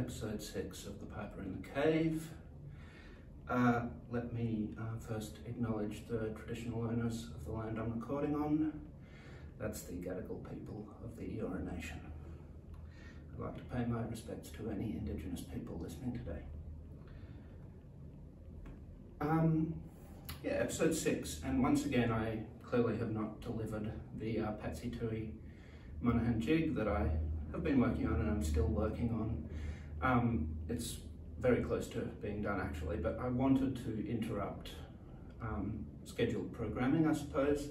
episode six of The Piper in the Cave. Uh, let me uh, first acknowledge the traditional owners of the land I'm recording on. That's the Gadigal people of the Eora Nation. I'd like to pay my respects to any Indigenous people listening today. Um, yeah, episode six, and once again I clearly have not delivered the uh, Patsy Touhey Monaghan jig that I have been working on and I'm still working on. Um, it's very close to being done actually, but I wanted to interrupt um, scheduled programming, I suppose,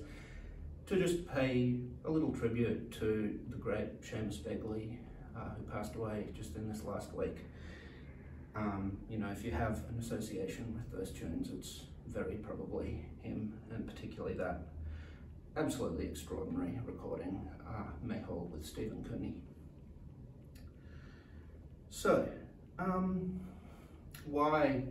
to just pay a little tribute to the great Seamus Begley, uh, who passed away just in this last week. Um, you know, if you have an association with those tunes, it's very probably him, and particularly that absolutely extraordinary recording, uh, Meitheal with Stephen Cooney. So, um, why,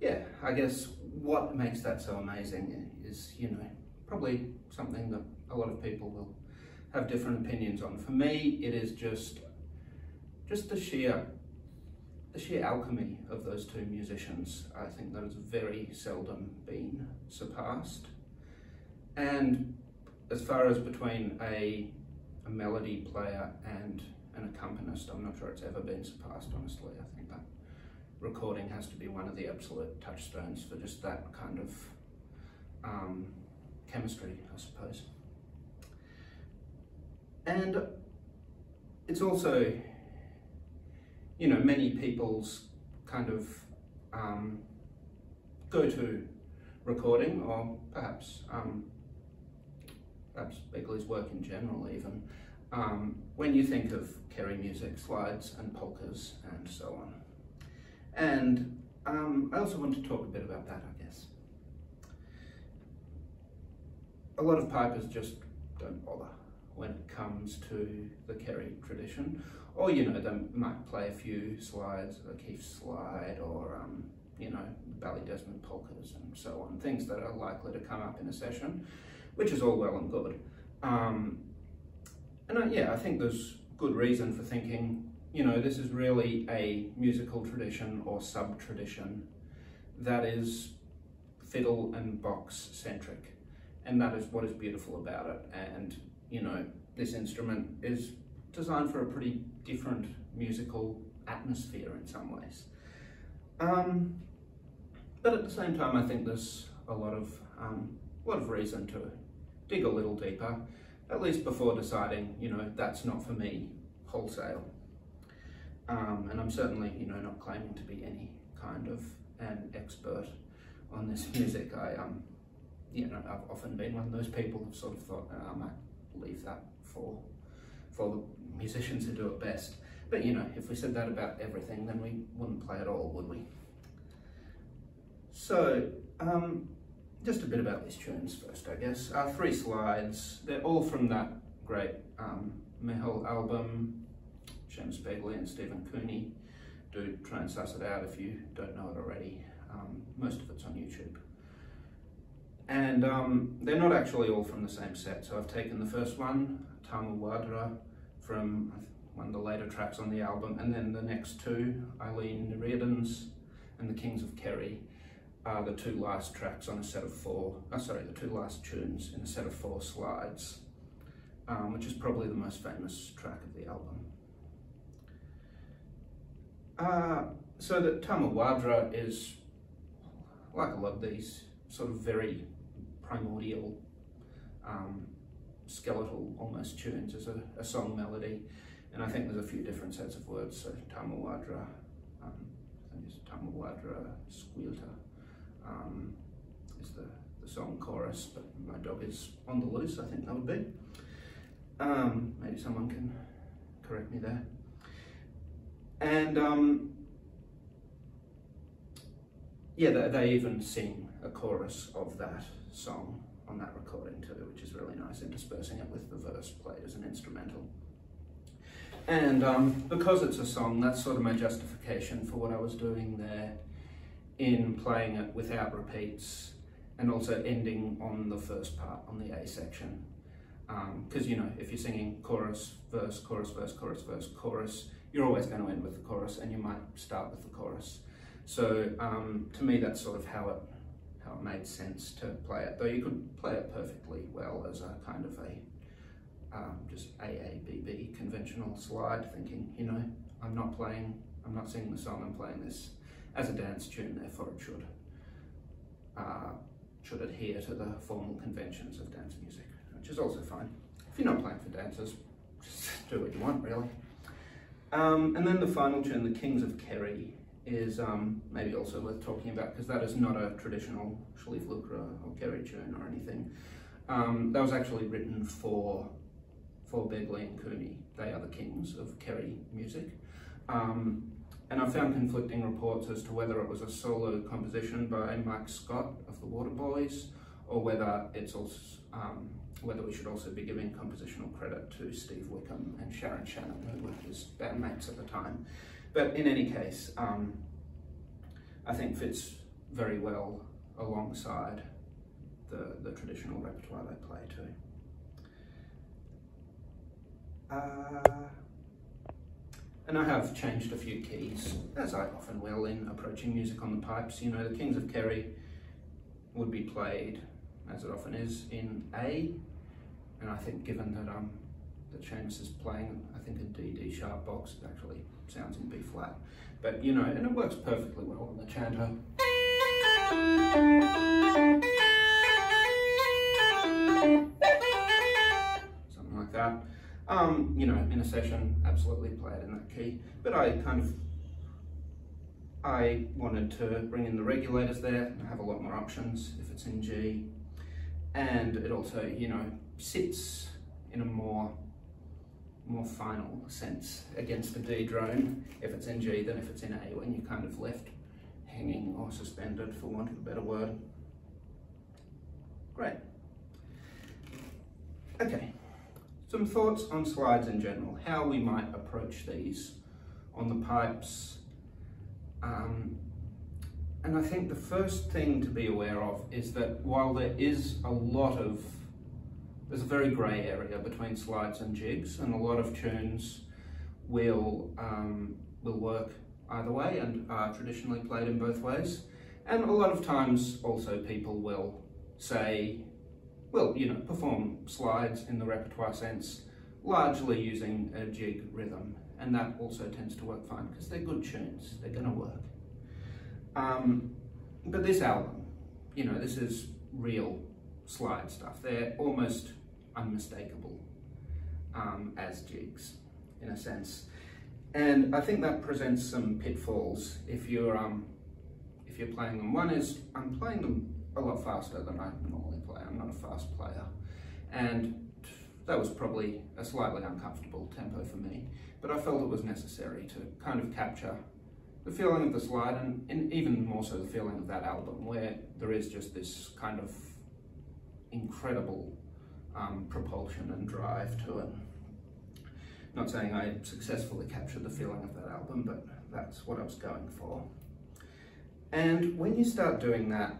yeah, I guess what makes that so amazing is, you know, probably something that a lot of people will have different opinions on. For me, it is just, just the sheer, the sheer alchemy of those two musicians. I think that has very seldom been surpassed. And as far as between a, a melody player and an accompanist, I'm not sure it's ever been surpassed, honestly. I think that recording has to be one of the absolute touchstones for just that kind of um, chemistry, I suppose. And it's also, you know, many people's kind of um, go-to recording, or perhaps um, perhaps Begley's work in general even, um, when you think of Kerry music, slides and polkas and so on. And um, I also want to talk a bit about that, I guess. A lot of pipers just don't bother when it comes to the Kerry tradition. Or, you know, they might play a few slides, a Keith slide, or, um, you know, Ballydesmond polkas and so on, things that are likely to come up in a session, which is all well and good. Um, and uh, yeah, I think there's good reason for thinking, you know, this is really a musical tradition or sub-tradition that is fiddle and box centric. And that is what is beautiful about it. And, you know, this instrument is designed for a pretty different musical atmosphere in some ways. Um, but at the same time, I think there's a lot of, um, a lot of reason to dig a little deeper at least before deciding, you know, that's not for me wholesale. Um, and I'm certainly, you know, not claiming to be any kind of an expert on this music. I, um, you know, I've often been one of those people who've sort of thought, oh, I might leave that for, for the musicians who do it best. But, you know, if we said that about everything, then we wouldn't play at all, would we? So, um, just a bit about these tunes first, I guess. Uh, three slides. They're all from that great um, album. Seamus Begley and Stephen Cooney. Do try and suss it out if you don't know it already. Um, most of it's on YouTube. And um, they're not actually all from the same set. So I've taken the first one, Tá Mo Mhadra, from one of the later tracks on the album, and then the next two, Eileen Riordan's and The Kings of Kerry, are the two last tracks on a set of four, oh, sorry, the two last tunes in a set of four slides, um, which is probably the most famous track of the album. Uh, so the Tá Mo Mhadra is, like a lot of these, sort of very primordial, um, skeletal almost tunes as a, a, song melody. And I think there's a few different sets of words, so Tá Mo Mhadra, um, I think it's Tama Wadra, scaoilte, um, is the, the song chorus, but my dog is on the loose, I think that would be. Um, maybe someone can correct me there. And um, yeah, they, they even sing a chorus of that song on that recording too, which is really nice, interspersing it with the verse played as an instrumental. And um, because it's a song, that's sort of my justification for what I was doing there in playing it without repeats and also ending on the first part, on the A section. Because, um, you know, if you're singing chorus, verse, chorus, verse, chorus, verse, chorus, you're always going to end with the chorus and you might start with the chorus. So um, to me, that's sort of how it how it made sense to play it. Though you could play it perfectly well as a kind of a um, just AABB conventional slide, thinking, you know, I'm not playing, I'm not singing the song, I'm playing this as a dance tune, therefore it should uh, should adhere to the formal conventions of dance music, which is also fine. If you're not playing for dancers, just do what you want, really. Um, and then the final tune, The Kings of Kerry, is um, maybe also worth talking about because that is not a traditional Sliabh Luachra or Kerry tune or anything. Um, that was actually written for for Begley and Cooney. They are the kings of Kerry music. Um, and I found conflicting reports as to whether it was a solo composition by Mike Scott of the Waterboys or whether it's also um, whether we should also be giving compositional credit to Steve Wickham and Sharon Shannon, who were his bandmates at the time. But in any case, um, I think fits very well alongside the, the traditional repertoire they play too. Uh, and I have changed a few keys, as I often will in approaching music on the pipes. You know, the Kings of Kerry would be played, as it often is, in A, and I think given that um, that Seamus is playing, I think a D, D sharp box actually sounds in B flat. But you know, and it works perfectly well in the chanter. Something like that. Um, you know, in a session, absolutely play it in that key. But I kind of, I wanted to bring in the regulators there and have a lot more options if it's in G. And it also, you know, sits in a more more final sense against the D drone if it's in G than if it's in A when you're kind of left hanging or suspended for want of a better word. Great. Okay, some thoughts on slides in general, how we might approach these on the pipes. Um, and I think the first thing to be aware of is that while there is a lot of there's a very grey area between slides and jigs, and a lot of tunes will um, will work either way and are traditionally played in both ways. And a lot of times also people will say, well, you know, perform slides in the repertoire sense, largely using a jig rhythm. And that also tends to work fine because they're good tunes, they're gonna work. Um, but this album, you know, this is real slide stuff. They're almost unmistakable um, as jigs, in a sense. And I think that presents some pitfalls if you're um, if you're playing them. One is I'm playing them a lot faster than I normally play. I'm not a fast player, and that was probably a slightly uncomfortable tempo for me. But I felt it was necessary to kind of capture the feeling of the slide and, and even more so the feeling of that album, where there is just this kind of incredible um, propulsion and drive to it. Not saying I successfully captured the feeling of that album, but that's what I was going for. And when you start doing that,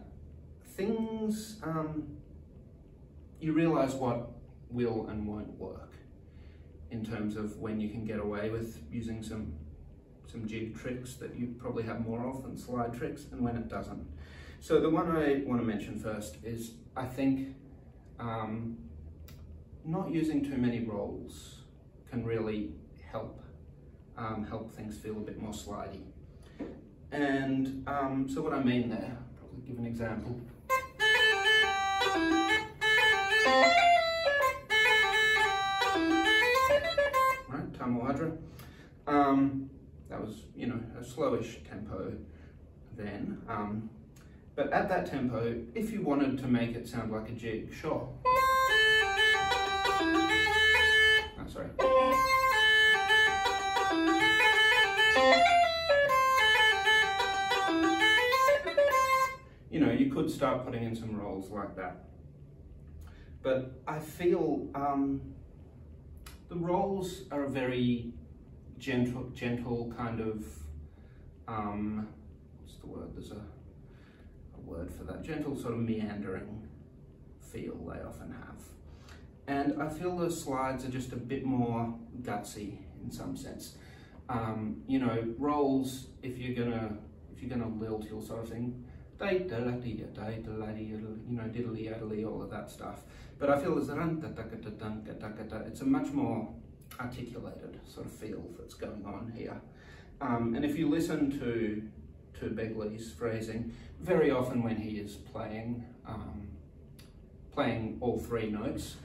things, um, you realize what will and won't work in terms of when you can get away with using some some jig tricks that you probably have more of than slide tricks and when it doesn't. So the one I want to mention first is I think um, not using too many rolls can really help um, help things feel a bit more slidey. And um, so what I mean there, probably give an example. Right, Tamu Um, that was, you know, a slowish tempo then. Um, but at that tempo, if you wanted to make it sound like a jig, sure. sorry. You know, you could start putting in some rolls like that. But I feel um, the rolls are a very gentle, gentle kind of, um, what's the word? There's a, a word for that. Gentle sort of meandering feel they often have. and I feel the slides are just a bit more gutsy in some sense. Um, you know, rolls, if you're gonna if you're gonna lilt your sort of thing, you know, diddly diddly, all of that stuff. But I feel it's a much more articulated sort of feel that's going on here. Um, and if you listen to to Begley's phrasing, very often when he is playing um, playing all three notes,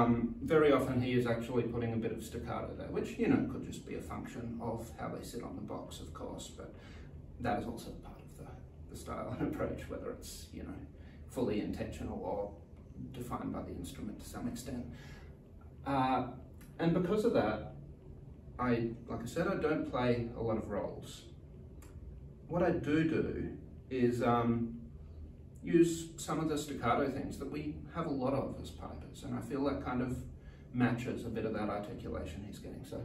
Um, very often he is actually putting a bit of staccato there, which, you know, could just be a function of how they sit on the box, of course, but that is also part of the, the style and approach, whether it's, you know, fully intentional or defined by the instrument to some extent. Uh, and because of that, I, like I said, I don't play a lot of rolls. What I do do is um, use some of the staccato things that we have a lot of as pipers, and I feel that kind of matches a bit of that articulation he's getting. So.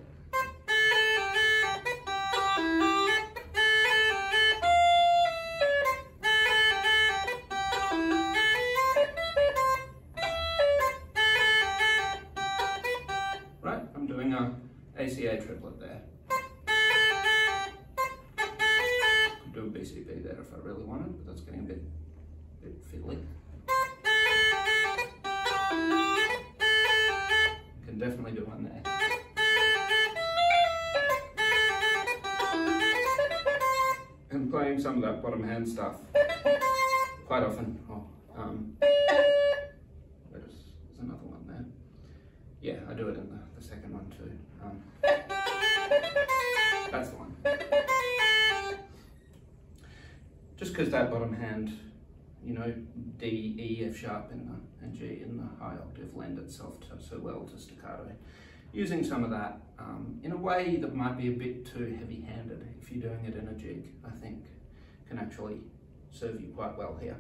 Right, I'm doing a ACA triplet there. Second one too. Um, that's the one. Just because that bottom hand you know, D, E, F sharp in the, and G in the high octave lend itself to, so well to staccato. Using some of that um, in a way that might be a bit too heavy-handed if you're doing it in a jig, I think can actually serve you quite well here.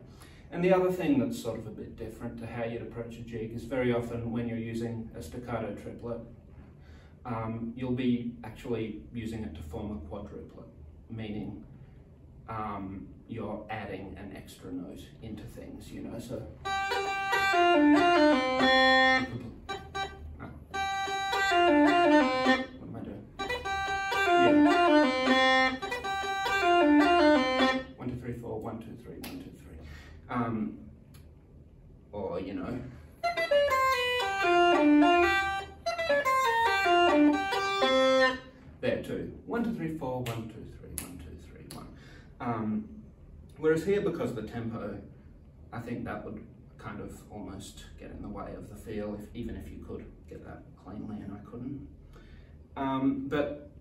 And the other thing that's sort of a bit different to how you'd approach a jig is very often when you're using a staccato triplet, um, you'll be actually using it to form a quadruplet, meaning um, you're adding an extra note into things, you know, so. What am I doing? Yeah. One, two, three, four, one, two, three, one, two, three. Um, or, you know. Too. One, two, three, four, one, two, three, one, two, three, one. Um, Whereas here, because of the tempo, I think that would kind of almost get in the way of the feel, if, even if you could get that cleanly, and I couldn't. Um, but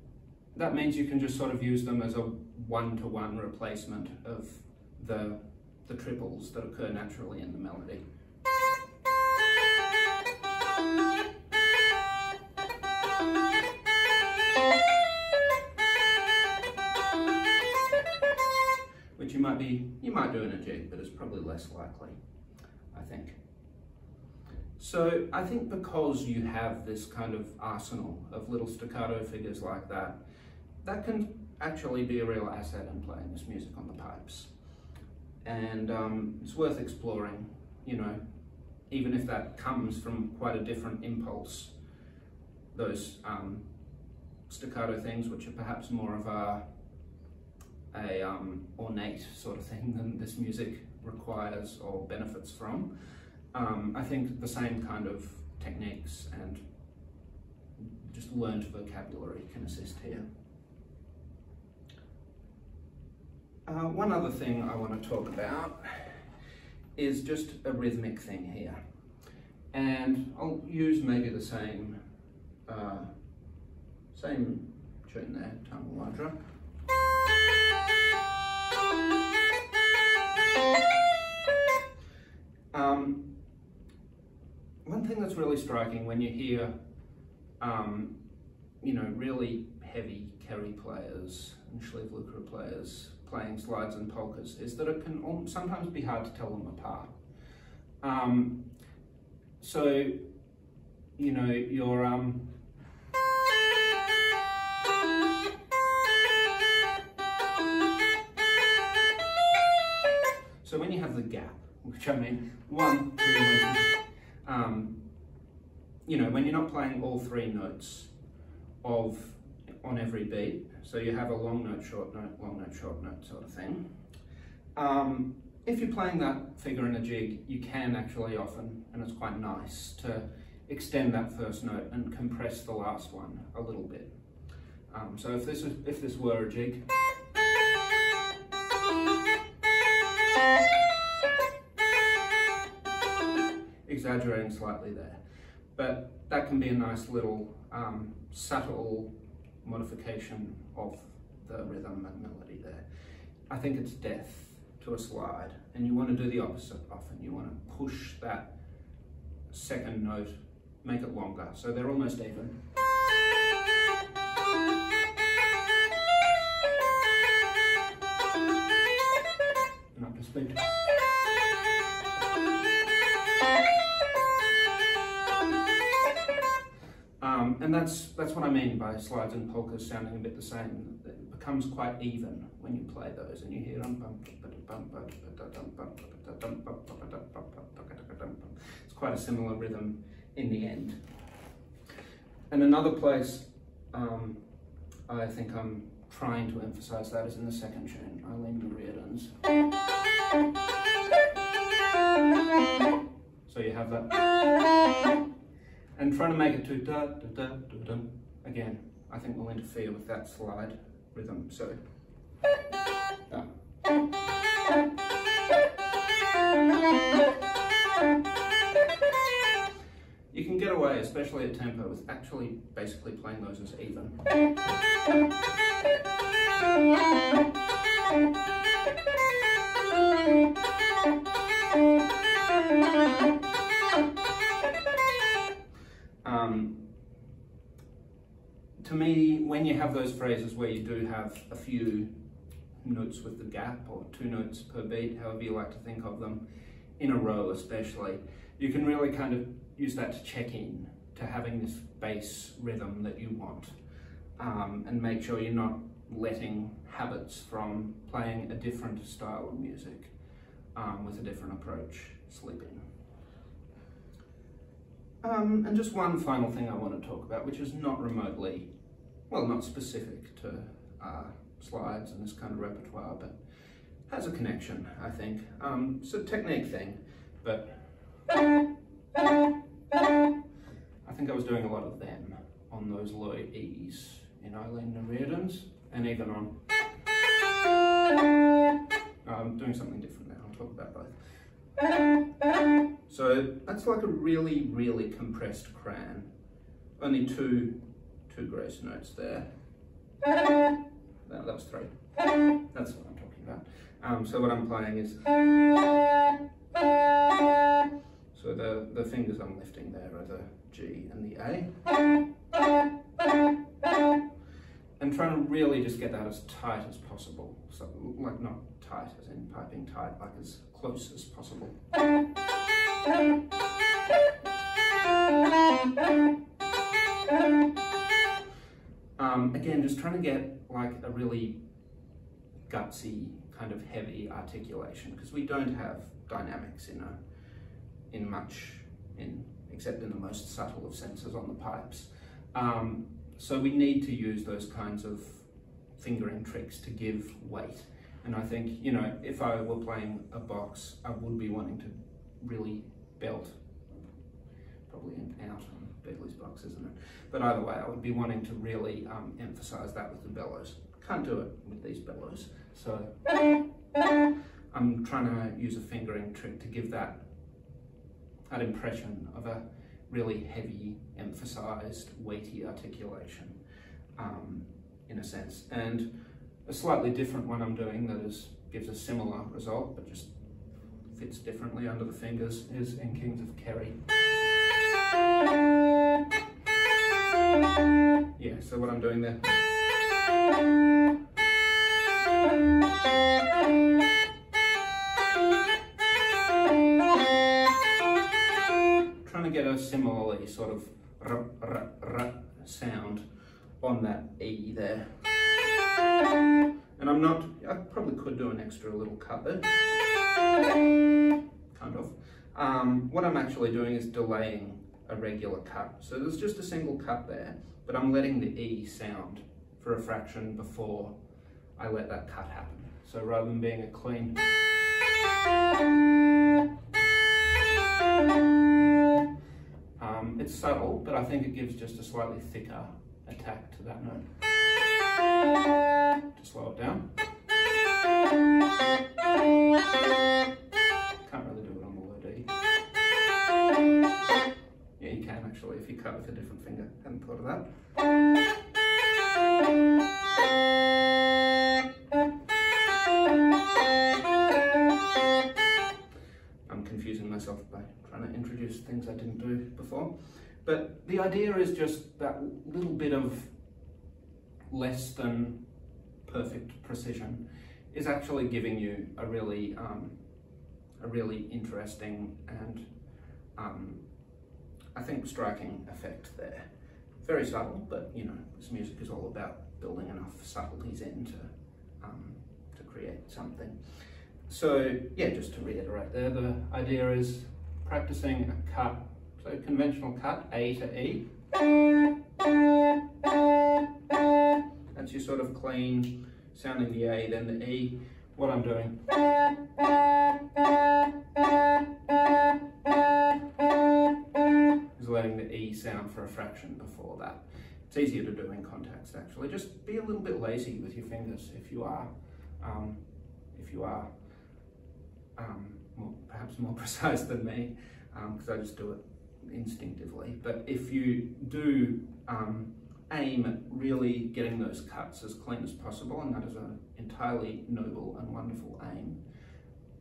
that means you can just sort of use them as a one-to-one -one replacement of the, the triples that occur naturally in the melody. Might be, you might do in a jig, but it's probably less likely, I think. So I think because you have this kind of arsenal of little staccato figures like that, that can actually be a real asset in playing this music on the pipes. And um, it's worth exploring, you know, even if that comes from quite a different impulse, those um, staccato things, which are perhaps more of a a um, ornate sort of thing than this music requires or benefits from. Um, I think the same kind of techniques and just learned vocabulary can assist here. Uh, one other thing I want to talk about is just a rhythmic thing here. And I'll use maybe the same, uh, same tune there, Tama Um, one thing that's really striking when you hear, um, you know, really heavy Kerry players and Schlieffen players playing slides and polkas is that it can sometimes be hard to tell them apart. Um, so, you know, your um, So when you have the gap, which I mean one, three, one, two, um, you know, when you're not playing all three notes of on every beat, so you have a long note, short note, long note, short note sort of thing. Um, if you're playing that figure in a jig, you can actually often, and it's quite nice, to extend that first note and compress the last one a little bit. Um, so if this, is, if this were a jig, exaggerating slightly there, but that can be a nice little um, subtle modification of the rhythm and melody there. I think it's death to a slide and you want to do the opposite often. You want to push that second note, make it longer so they're almost even. Um, and that's that's what I mean by slides and polkas sounding a bit the same. It becomes quite even when you play those and you hear it's quite a similar rhythm in the end. And another place um, I think I'm trying to emphasize that is in the second tune, Eileen Riordan's. So you have that and trying to make it to da da da da again I think will interfere with that slide rhythm so. You can get away, especially at tempo, with actually basically playing those as even. Um, to me, when you have those phrases where you do have a few notes with the gap or two notes per beat, however you like to think of them, in a row especially, you can really kind of use that to check in to having this bass rhythm that you want um, and make sure you're not letting habits from playing a different style of music um, with a different approach slip in. Um, and just one final thing I want to talk about, which is not remotely, well, not specific to uh, slides and this kind of repertoire, but has a connection, I think. Um, it's a technique thing, but I think I was doing a lot of them on those low E's in Eileen Riordan's, and even on, I'm doing something different now, I'll talk about both. So that's like a really, really compressed cran. Only two, two grace notes there. No, that was three. That's what I'm talking about. Um, so what I'm playing is, so the, the fingers I'm lifting there are the G and the A. And trying to really just get that as tight as possible. So like not tight as in piping tight, like as close as possible. Um, again, just trying to get like a really gutsy, kind of heavy articulation because we don't have dynamics in a, in much, in except in the most subtle of senses on the pipes. Um, so we need to use those kinds of fingering tricks to give weight. And I think, you know, if I were playing a box, I would be wanting to really belt. Probably an out on Begley's box, isn't it? But either way, I would be wanting to really um, emphasize that with the bellows. Can't do it with these bellows. So I'm trying to use a fingering trick to give that, that impression of a really heavy, emphasized, weighty articulation um, in a sense. And a slightly different one I'm doing that is gives a similar result, but just fits differently under the fingers is in Kings of Kerry. Yeah, so what I'm doing there. Trying to get a similarly sort of r, r, r sound on that E there. And I'm not, I probably could do an extra little cut there. Um, what I'm actually doing is delaying a regular cut. So there's just a single cut there, but I'm letting the E sound for a fraction before I let that cut happen. So rather than being a clean um, it's subtle, but I think it gives just a slightly thicker attack to that note. To slow it down. Thought of myself by trying to introduce things I didn't do before. But the idea is just that little bit of less than perfect precision is actually giving you a really, um, a really interesting and um, I think striking effect there. Very subtle, but you know, this music is all about building enough subtleties in to, um, to create something. So yeah, just to reiterate there, the idea is practicing a cut. So conventional cut, A to E. That's your sort of clean sounding the A, then the E. What I'm doing. Is letting the E sound for a fraction before that. It's easier to do in context actually. Just be a little bit lazy with your fingers if you are, um, if you are um, perhaps more precise than me, because um, I just do it instinctively. But if you do um, aim at really getting those cuts as clean as possible, and that is an entirely noble and wonderful aim,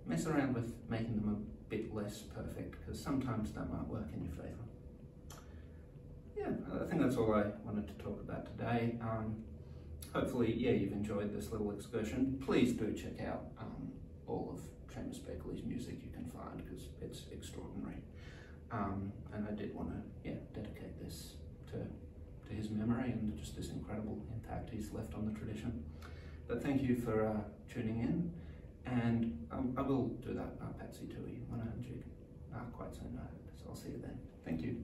mess around with making them a bit less perfect, because sometimes that might work in your favour. Yeah, I think that's all I wanted to talk about today. Um, hopefully, yeah, you've enjoyed this little excursion. Please do check out um, all of Seamus Begley's music you can find because it's extraordinary. Um, and I did want to yeah dedicate this to to his memory and just this incredible impact he's left on the tradition. But thank you for uh, tuning in, and um, I will do that uh, Patsy Touhey when I jig uh, quite soon. So I'll see you then. Thank you.